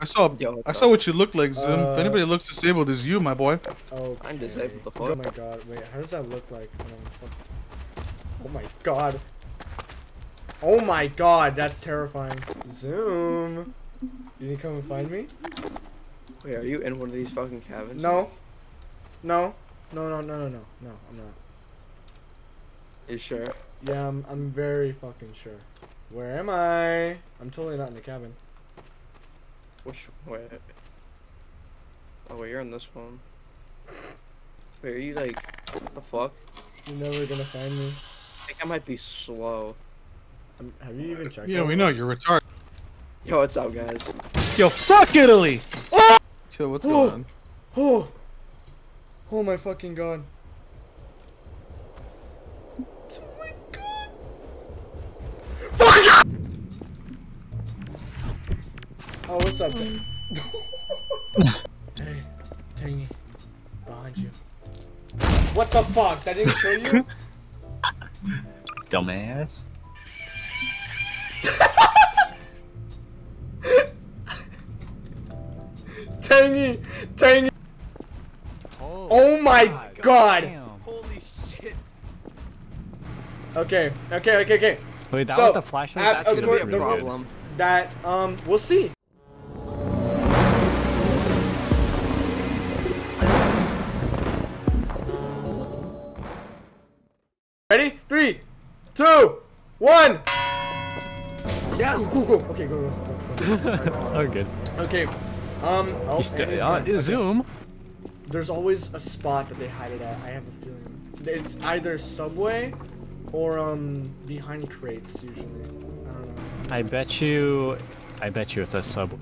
I saw. Yo, what's I up? saw what you look like, Zim. Uh, if anybody looks disabled, it's you, my boy. Oh, I'm disabled, the Oh my god, wait, how does that look like? when I'm fuck- Oh my god. Oh my god, that's terrifying. Zoom. You need to come and find me? Wait, are you in one of these fucking cabins? No. No. No, no, no, no, no. No, I'm not. You sure? Yeah, I'm, I'm very fucking sure. Where am I? I'm totally not in the cabin. Which wait? Oh wait, you're in this one. Wait, are you like what the fuck? You're never gonna find me. I think I might be slow. I'm, have you even checked? Yeah, we know you're retarded. Yo, what's up, guys? Yo, fuck Italy. Chill. What's Oh! going on? Oh! Oh my fucking god. Oh, what's up, hey, Tangy. Behind you. What the fuck? That didn't kill you? Dumbass. Tangy! Tangy! Oh my god! Holy shit! Okay, okay, okay, okay. Wait, that So, was the flashlight? That's gonna be a problem. That, um, we'll see. Two, one. Yes. Go, go, go. Okay, go, go, go, go. Oh, good. Okay. Um. Oh, You still, uh. Okay. Zoom. There's always a spot that they hide it at. I have a feeling. It's either subway or um behind crates usually. I don't know. I bet you. I bet you it's a subway.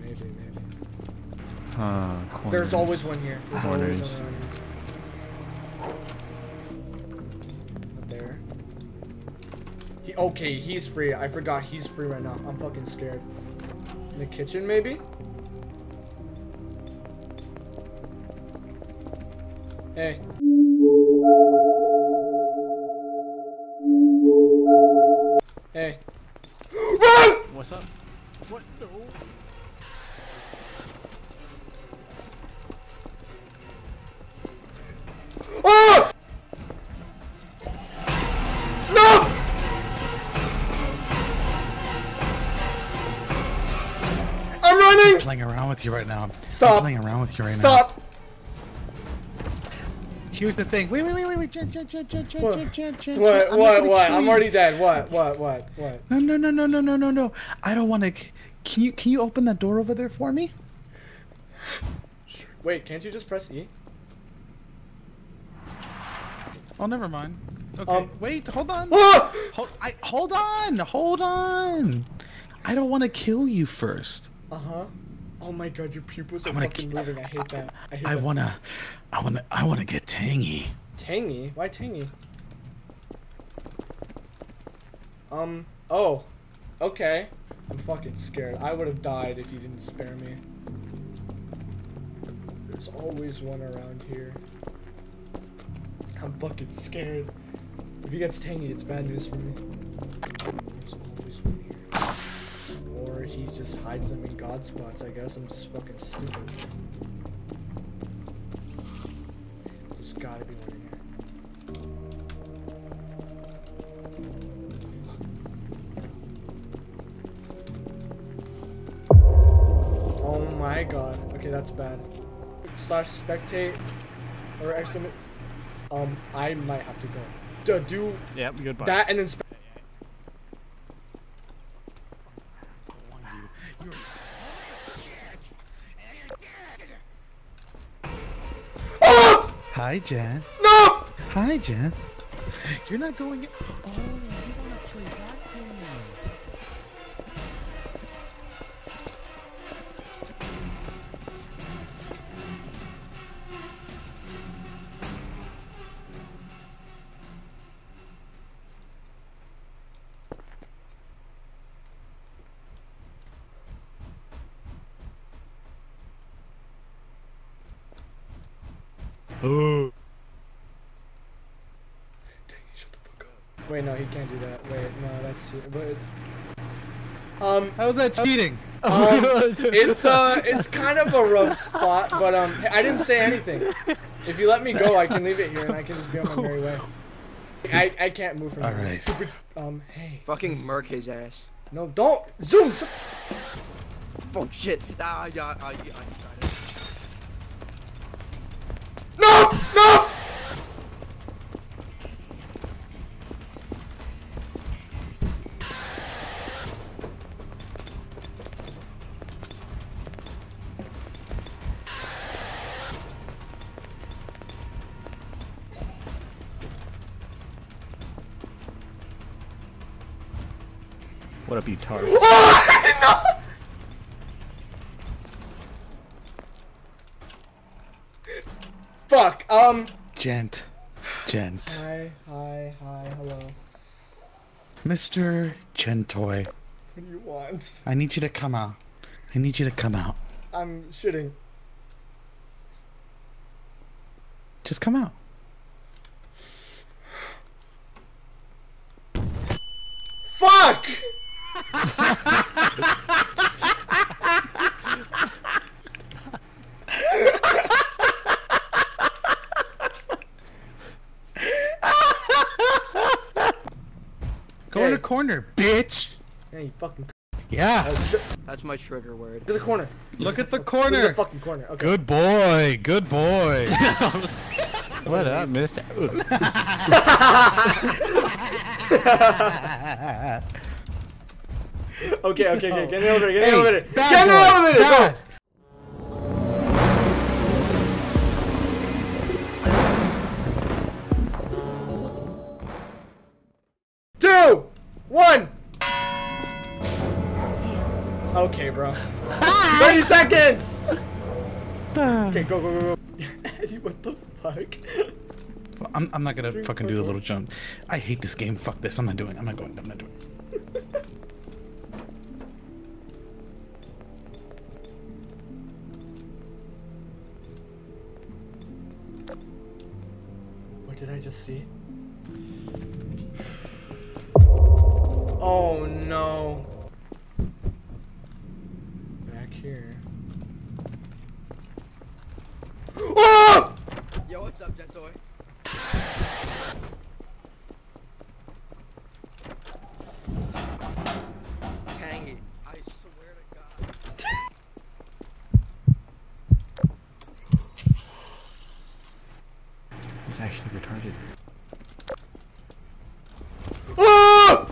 Maybe, maybe. Uh, There's always one here. There's always Corners. one here. Okay, he's free. I forgot he's free right now. I'm fucking scared. In the kitchen maybe? Hey. I'm playing around with you right now. Stop. I'm playing around with you right Stop! now. Stop. Here's the thing. Wait, wait, wait, wait, wait. Jen, Jen, Jen, Jen, Jen, What? Jen, Jen, Jen, What? I'm What? What? I'm already dead. What? What? What? What? No, no, no, no, no, no, no, no. I don't want to. Can you can you open that door over there for me? Wait, can't you just press E? Oh, never mind. Okay. Um, wait, hold on. Ah! Hold, I, hold on, hold on. I don't want to kill you first. Uh huh. Oh my god, your pupils are fucking ki- moving. I hate that. I hate I that. wanna, I wanna, I wanna get tangy. Tangy? Why tangy? Um. Oh. Okay. I'm fucking scared. I would have died if you didn't spare me. There's always one around here. I'm fucking scared. If he gets tangy, it's bad news for me. There's always one he just hides them in god spots, I guess. I'm just fucking stupid. There's gotta be one in here. Oh my god. Okay, that's bad. Slash spectate or exclamation. Um, I might have to go. Do Yep. Goodbye. that and then. Hi, Jen. No! Hi, Jen. You're not going. Oh, Oh. Dang, shut the fuck up. Wait, no, he can't do that. Wait, no, that's. Wait. Um, How was that cheating? um, it's uh, it's kind of a rough spot, but um, I didn't say anything. If you let me go, I can leave it here and I can just be on my merry way. I I can't move from All here. right. Stupid. Um, hey. Fucking murk his ass. No, don't zoom. Oh shit. Ah, yeah, ah, yeah, I got it. No, no. What up, you tart? Fuck. Um. Gent. Gent. Hi, hi, hi, hello. Mr. Gentoi. What do you want? I need you to come out. I need you to come out. I'm shitting. Just come out. Fuck! Go Hey. in the corner, bitch. Yeah, you fucking. Yeah. That's my trigger word. Look at the corner. Look at the Look at corner. the fucking corner. Okay. Good boy. Good boy. What up, mister? Ooh. Okay, okay, okay. Get in the elevator. Get in the Hey, elevator. Get in the boy, elevator. Bad. Two, Okay, bro. 30 seconds. Okay, go, go, go, go. Eddie, what the fuck? I'm, I'm not gonna fucking do the little jump. I hate this game. Fuck this. I'm not doing. it. I'm not going. I'm not doing. it. What did I just see? Oh no. Back here. Oh! Yo, what's up, Jet Toy? Tangy. I swear to God. He's actually retarded. Oh!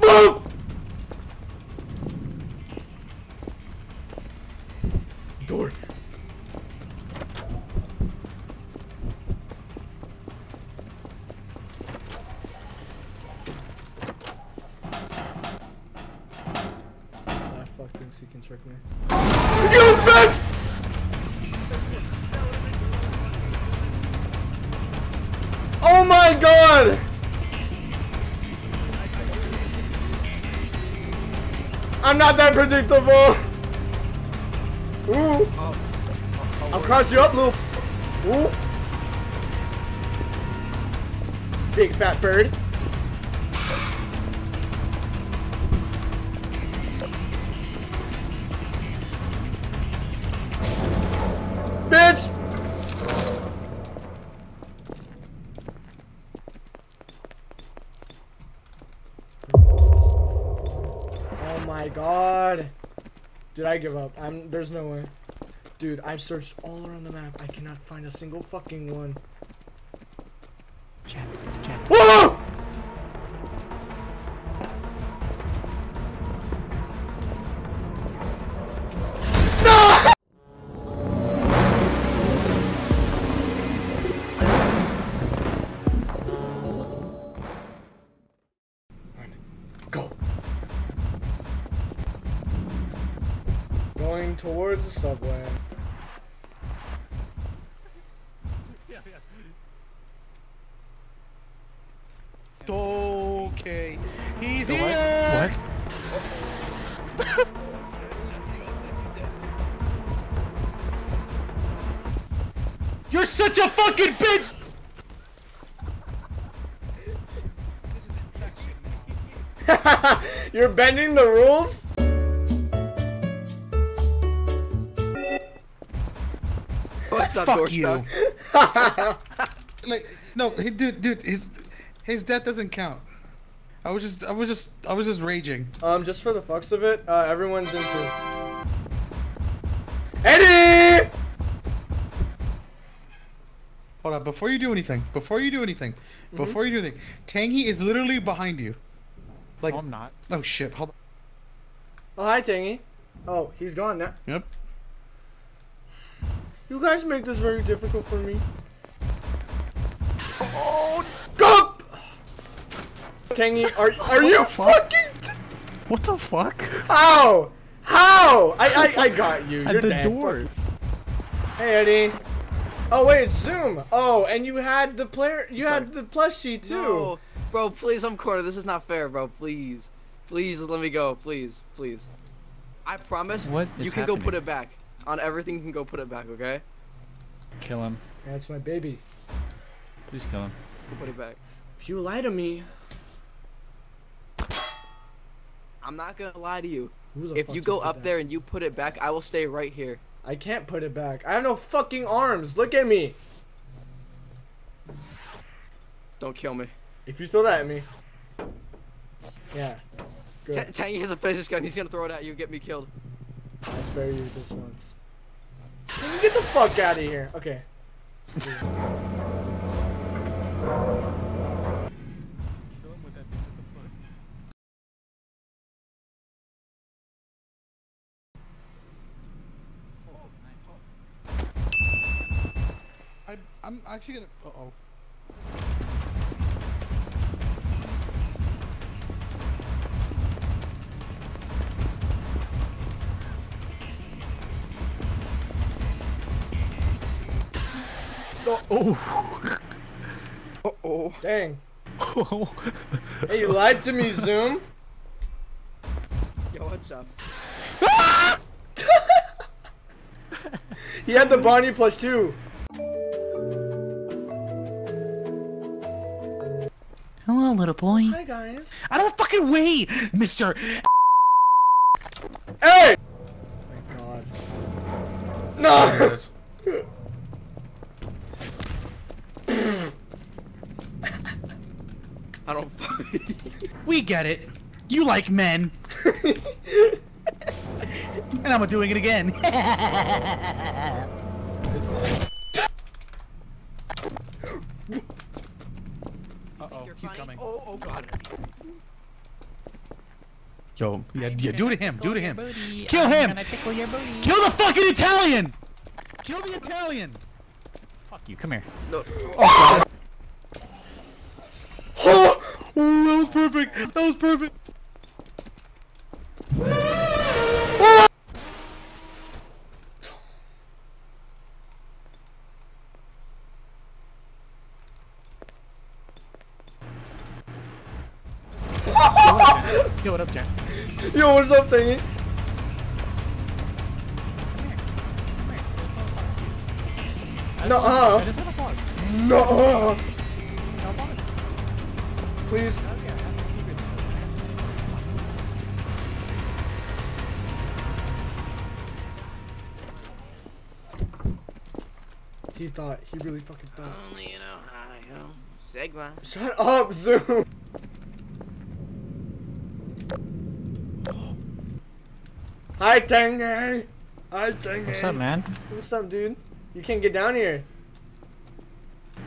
Move! Door. Ah, fuck thinks he can trick me. You bitch! Oh my god! I'm not that predictable! Ooh! Oh. I'll cross you up, little. Ooh! Big fat bird. God. Dude, I give up. I'm there's no way. Dude, I've searched all around the map. I cannot find a single fucking one. Going towards the subway. Okay. He's What? here. What? You're such a fucking bitch. You're bending the rules? What's up, Fuck Dork you. Like, no, hey, dude, dude, his his death doesn't count. I was just, I was just, I was just raging. Um, just for the fucks of it, uh, everyone's into. Eddie! Hold on, before you do anything, before you do anything, Mm-hmm. before you do anything, Tangy is literally behind you. Like, No, I'm not. oh shit, hold on. Oh, hi, Tangy. Oh, he's gone now. Yep. You guys make this very difficult for me. Oh, go! Tangy, are are you fucking? What the fuck? How? How? I I, I got you. You're At the dead. door. Hey Eddie. Oh wait, it's Zoom. Oh, and you had the player. You had the plushie too. No, bro, please, I'm cornered. This is not fair, bro. Please, please, let me go. Please, please. I promise. What You is can go put it back. On everything, you can go put it back. Okay? Kill him. That's my baby. Please kill him. Go put it back. If you lie to me, I'm not gonna lie to you. who the If fuck you go up that? there and you put it back, I will stay right here. I can't put it back. I have no fucking arms. Look at me. Don't kill me. If you throw that at me. Yeah. T- Good. Tangy has a physics gun. He's gonna throw it at you. And get me killed. I spare you this once. Can get the fuck out of here? Okay. I, I'm actually gonna. Uh oh. Dang. Oh. Dang. Hey, you lied to me, Zoom. Yo, what's up? He had the Barney plus two. Hello, little boy. Hi guys. Out of the fucking way, Mister. Hey! Oh my god. No! I don't. We get it. You like men. and I'm doing it again. uh oh, he's coming. oh, oh god. Yo, yeah, yeah, do to him, do to him. Kill him! Kill the fucking Italian! Kill the Italian! Fuck you. Come here. No. Oh, that was perfect. That was perfect. Yo, what up, Jack? Yo, what's up, Tangy? Nuh-uh. I just want to talk. No! Please. He thought. He really fucking thought. Only you know how I am. Sigma. Shut up, Zoom! Hi, Tangy! Hi, Tangy! What's up, man? What's up, dude? You can't get down here.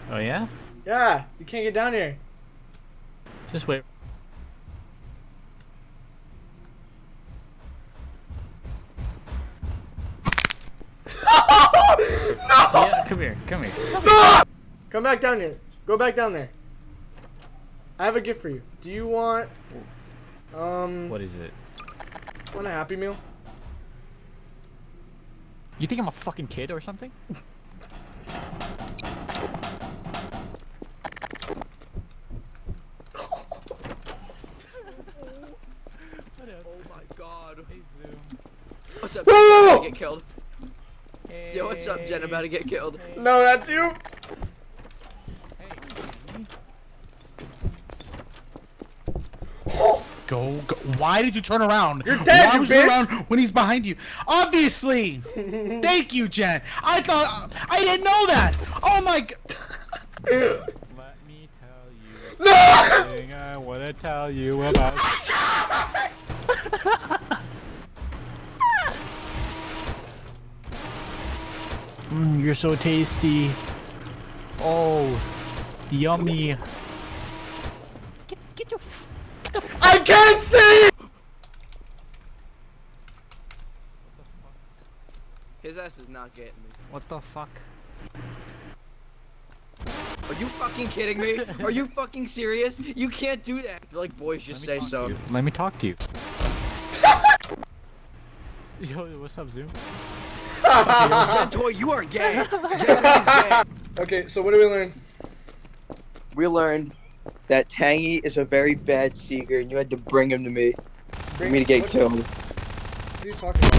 Oh yeah? Yeah, you can't get down here. Just wait. Yeah, come here. Come here. Come back down here. Go back down there. I have a gift for you. Do you want, um, What is it? want a Happy Meal? You think I'm a fucking kid or something? Oh my god. Hey, Zoom. What's up? Whoa, Jen? gonna get killed. Yo, what's up, Jen? About to get killed. No, that's you. Go, go. Why did you turn around? You're dead, Why you would you turn around when he's behind you? Obviously. Thank you, Jen. I thought I didn't know that. Oh my. g- Let me tell you No! something I want to tell you about. Oh mm, you're so tasty. Oh, yummy. Get, get your. f- Get the f- I can't see! His ass is not getting me. what the fuck? Are you fucking kidding me? Are you fucking serious? You can't do that. I feel like boys just say so. Let me talk to you. Yo, what's up, Zoom? Gentoi, you are gay. Gay. Okay, so what do we learn? We learned that Tangy is a very bad seeker, and you had to bring him to me for me to get killed. What are you talking about?